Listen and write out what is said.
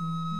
Mm-hmm.